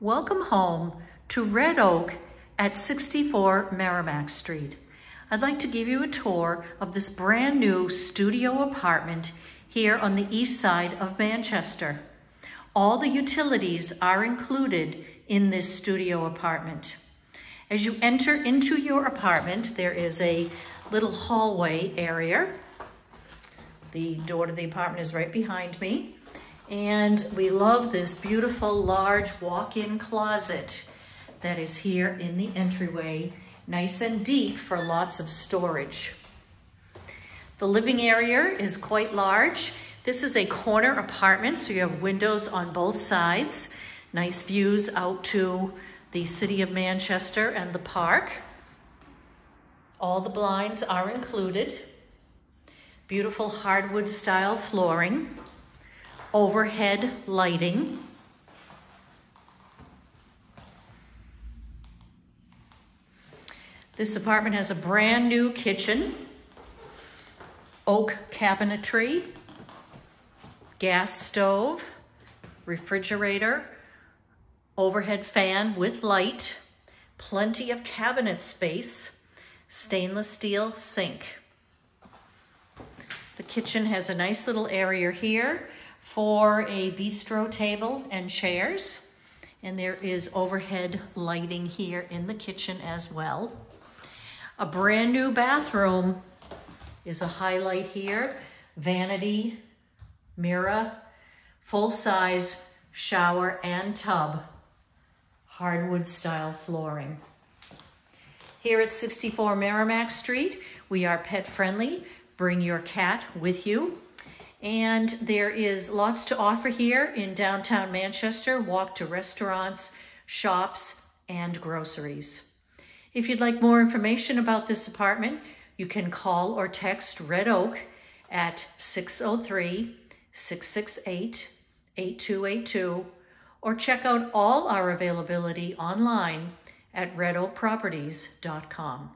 Welcome home to Red Oak at 64 Merrimack Street. I'd like to give you a tour of this brand new studio apartment here on the east side of Manchester. All the utilities are included in this studio apartment. As you enter into your apartment, there is a little hallway area. The door to the apartment is right behind me. And we love this beautiful large walk-in closet that is here in the entryway, nice and deep for lots of storage. The living area is quite large. This is a corner apartment, so you have windows on both sides. Nice views out to the city of Manchester and the park. All the blinds are included. Beautiful hardwood style flooring overhead lighting. This apartment has a brand new kitchen, oak cabinetry, gas stove, refrigerator, overhead fan with light, plenty of cabinet space, stainless steel sink. The kitchen has a nice little area here for a bistro table and chairs. And there is overhead lighting here in the kitchen as well. A brand new bathroom is a highlight here. Vanity, mirror, full-size shower and tub, hardwood style flooring. Here at 64 Merrimack Street, we are pet friendly. Bring your cat with you. And there is lots to offer here in downtown Manchester. Walk to restaurants, shops, and groceries. If you'd like more information about this apartment, you can call or text Red Oak at 603-668-8282 or check out all our availability online at redoakproperties.com.